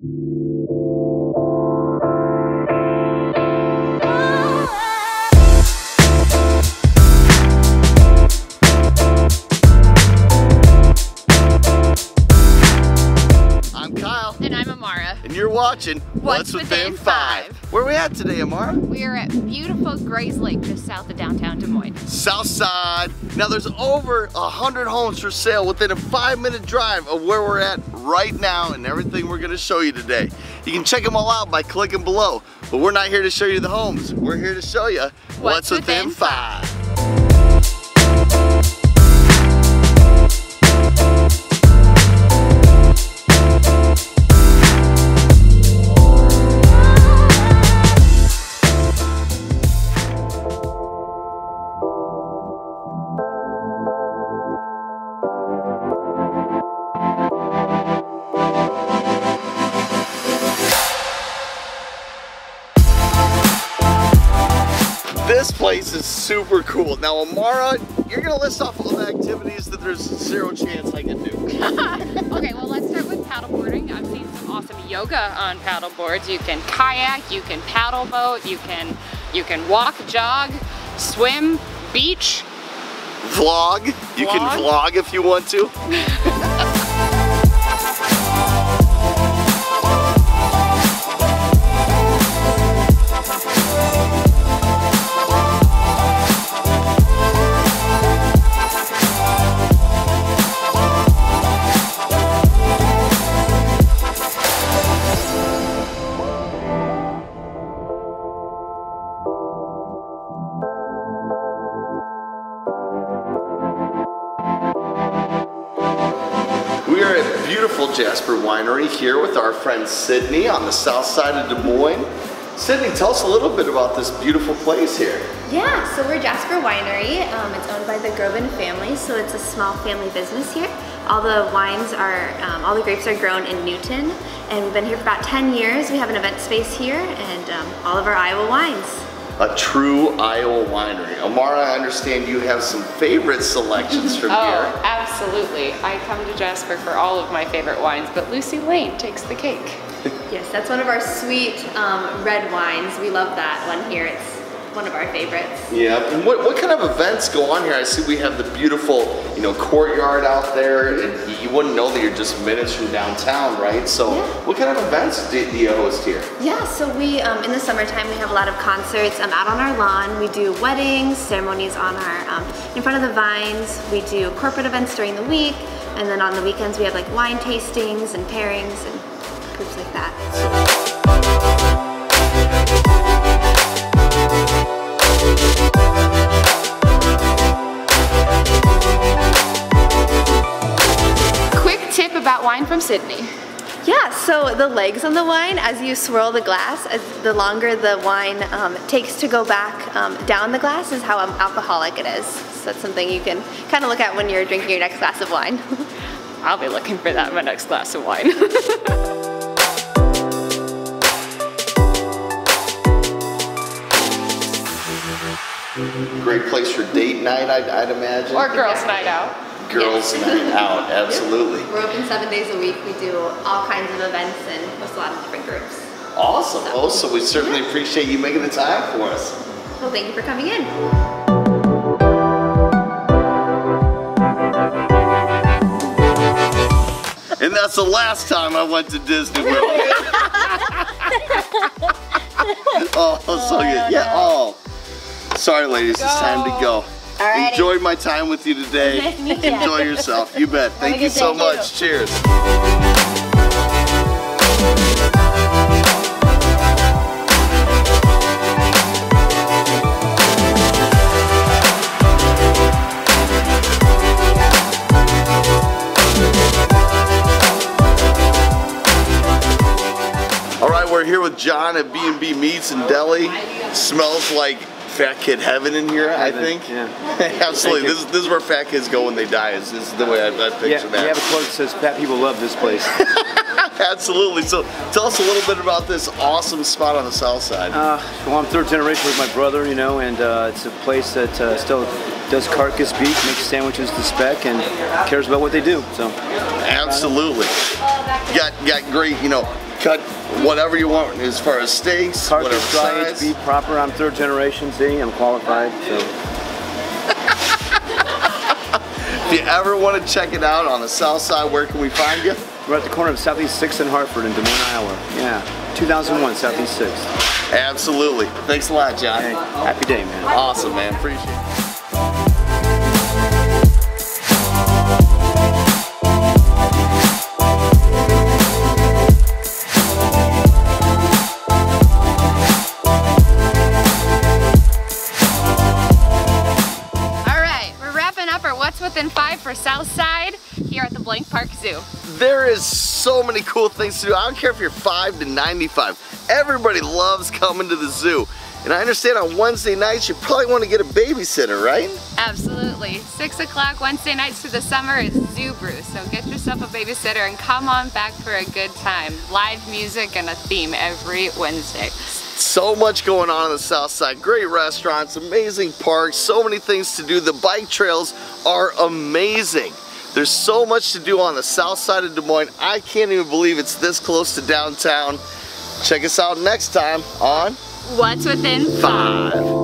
I'm Kyle, And I'm Amara. and you're watching What's Within Five. Where we at today, Amara? We are at beautiful Grays Lake just south of downtown Des Moines. South Side. Now there's over a hundred homes for sale within a five minute drive of where we're at right now and everything we're gonna show you today. You can check them all out by clicking below, but we're not here to show you the homes. We're here to show you what's, within, within five. This place is super cool. Now, Amara, you're gonna list off all the activities that there's zero chance I can do. okay, well let's start with paddleboarding. I've seen some awesome yoga on paddle boards. You can kayak, you can paddle boat, you can you can walk, jog, swim, beach. Vlog. You can vlog if you want to. beautiful Jasper Winery here with our friend Sydney on the south side of Des Moines. Sydney, tell us a little bit about this beautiful place here. Yeah, so we're Jasper Winery. Um, it's owned by the Grobin family, so it's a small family business here. All the wines are, um, all the grapes are grown in Newton, and we've been here for about 10 years. We have an event space here, and um, all of our Iowa wines. A true Iowa winery. Amara, I understand you have some favorite selections from Oh, here. absolutely. I come to Jasper for all of my favorite wines, but Lucy Lane takes the cake. Yes, that's one of our sweet um, red wines. We love that one here. It's one of our favorites. Yeah. And what, what kind of events go on here? I see we have the beautiful, you know, courtyard out there, and you- you wouldn't know that you're just minutes from downtown, right? So, Yeah. what kind of events do, do you host here? Yeah, so we, um, in the summertime, we have a lot of concerts um, out on our lawn. We do weddings, ceremonies on our, um, in front of the vines. We do corporate events during the week. And then on the weekends, we have like wine tastings and pairings and groups like that. Sydney. Yeah, so the legs on the wine, as you swirl the glass, as the longer the wine um, takes to go back um, down the glass is how um, alcoholic it is. So that's something you can kind of look at when you're drinking your next glass of wine. I'll be looking for that in my next glass of wine. Great place for date night, I'd, I'd imagine. or girls' night out. Girls' night out, absolutely. We're open seven days a week. We do all kinds of events and host a lot of different groups. Awesome. Oh, so we certainly appreciate you making the time for us. Well, thank you for coming in. And that's the last time I went to Disney World. oh, so good. Yeah. Oh. Sorry, ladies. It's time to go. Alrighty. Enjoy my time with you today. Nice ya. Enjoy yourself. You bet. Thank you so day, much. Cheers. All right, we're here with John at B&B Meats and Deli. Smells like fat kid heaven in here, I think. yeah. Absolutely. This, this is where fat kids go when they die. Is this is the way I, I picture Yeah, we that. have a quote that says fat people love this place. Absolutely. So tell us a little bit about this awesome spot on the south side. Uh, well, I'm third generation with my brother, you know, and uh, it's a place that uh, still does carcass beef, makes sandwiches to spec, and cares about what they do. So Absolutely. Got got great, you know, cut whatever you want as far as steaks, whatever dry size. beef proper. I'm third generation. See, I'm qualified. So If you ever want to check it out on the south side, where can we find you? we're at the corner of Southeast 6th and Hartford in Des Moines, Iowa. Yeah, 2001 Southeast 6th. Absolutely. Thanks a lot, John. Hey, happy day, man. Awesome, man. Appreciate it. For Southside here at the Blank Park Zoo. There is so many cool things to do. I don't care if you're 5 to 95. Everybody loves coming to the zoo. And I understand on Wednesday nights you probably want to get a babysitter, right? Absolutely. Six o'clock Wednesday nights through the summer is Zoo Brew, so get yourself a babysitter and come on back for a good time. Live music and a theme every Wednesday. So much going on on the south side. Great restaurants, amazing parks, so many things to do. The bike trails are amazing. There's so much to do on the south side of Des Moines. I can't even believe it's this close to downtown. Check us out next time on What's Within Five.